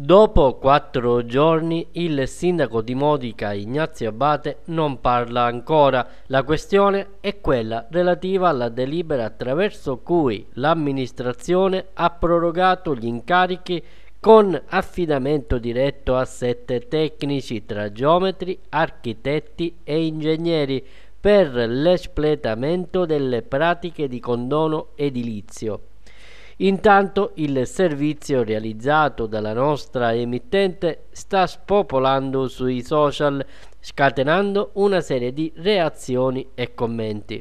Dopo quattro giorni il sindaco di Modica Ignazio Abate non parla ancora. La questione è quella relativa alla delibera attraverso cui l'amministrazione ha prorogato gli incarichi con affidamento diretto a sette tecnici tra geometri, architetti e ingegneri per l'espletamento delle pratiche di condono edilizio. Intanto il servizio realizzato dalla nostra emittente sta spopolando sui social, scatenando una serie di reazioni e commenti.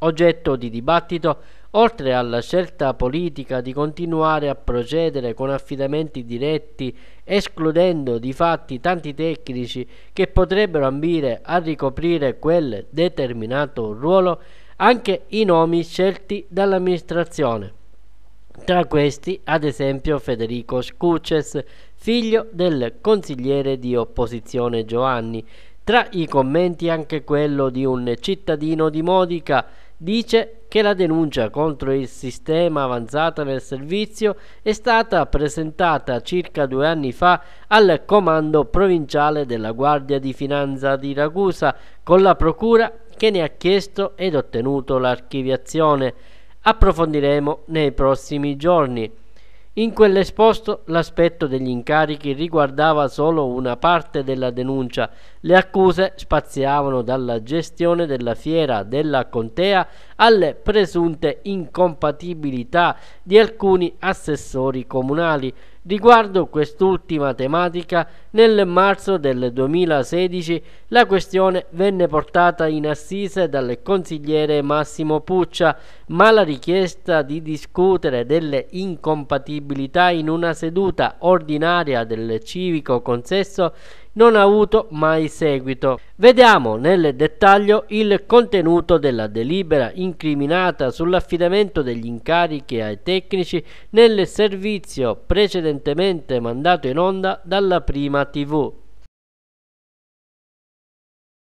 Oggetto di dibattito, oltre alla scelta politica di continuare a procedere con affidamenti diretti, escludendo di fatti tanti tecnici che potrebbero ambire a ricoprire quel determinato ruolo, anche i nomi scelti dall'amministrazione. Tra questi, ad esempio, Federico Scucces, figlio del consigliere di opposizione Giovanni. Tra i commenti anche quello di un cittadino di Modica dice che la denuncia contro il sistema avanzata nel servizio è stata presentata circa due anni fa al comando provinciale della Guardia di Finanza di Ragusa con la procura che ne ha chiesto ed ottenuto l'archiviazione approfondiremo nei prossimi giorni. In quell'esposto l'aspetto degli incarichi riguardava solo una parte della denuncia. Le accuse spaziavano dalla gestione della fiera della contea alle presunte incompatibilità di alcuni assessori comunali. Riguardo quest'ultima tematica, nel marzo del 2016 la questione venne portata in assise dal consigliere Massimo Puccia, ma la richiesta di discutere delle incompatibilità in una seduta ordinaria del civico consesso non ha avuto mai seguito. Vediamo nel dettaglio il contenuto della delibera incriminata sull'affidamento degli incarichi ai tecnici nel servizio precedentemente mandato in onda dalla prima TV.